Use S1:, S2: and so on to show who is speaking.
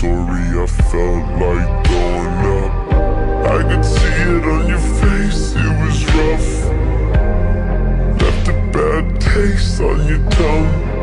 S1: story, I felt like going up. I could see it on your face, it was rough. Left a bad taste on your tongue.